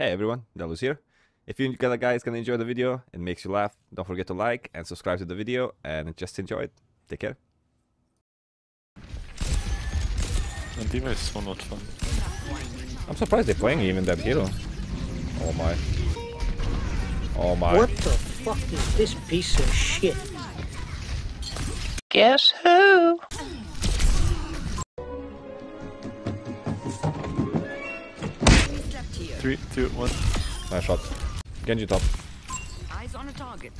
Hey everyone, Delus here. If you guys can enjoy the video and makes you laugh, don't forget to like and subscribe to the video and just enjoy it. Take care. And D.Va is so not fun. I'm surprised they're playing even that hero. Oh my. Oh my. What the fuck is this piece of shit? Guess who? Three, two, one. Nice shot. Genji top. Eyes on a target.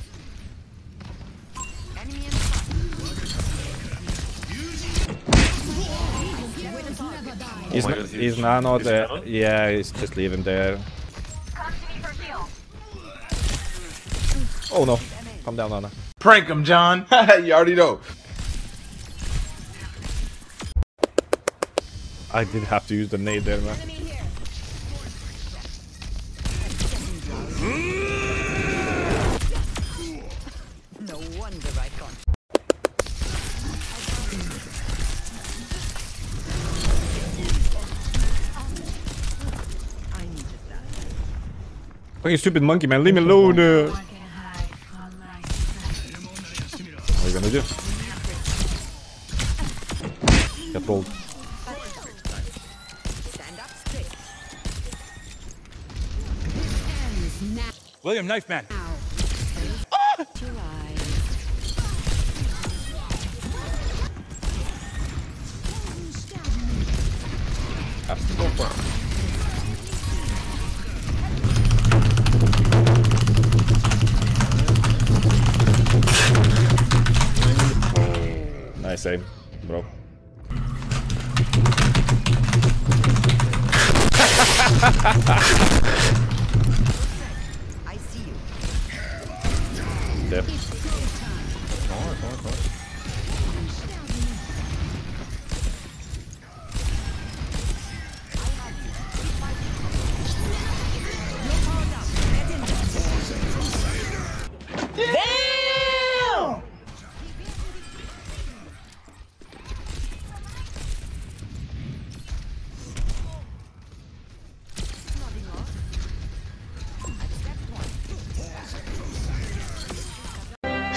Enemy in. He's, my n- God, he's he's- nano he's there. nano? Yeah, he's just leave him there. Oh no. Calm down, Nana. Prank him, John. you already know. I did have to use the nade there, man. Fucking stupid monkey, man. Leave me alone. uh. What are you gonna do? Get rolled. Stand up. William, knife man. Your eyes. Has Aim, bro.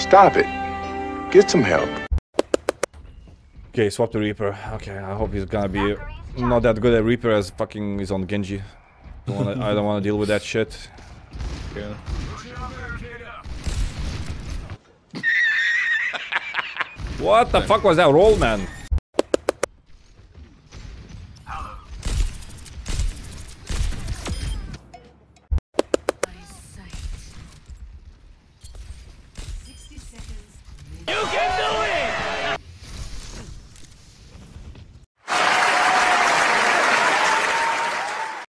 Stop it. Get some help. Okay, swap to Reaper. Okay, I hope he's gonna be not that good at Reaper as fucking is on Genji. Don't wanna, I don't wanna deal with that shit. Yeah. What the fuck was that roll, man? You can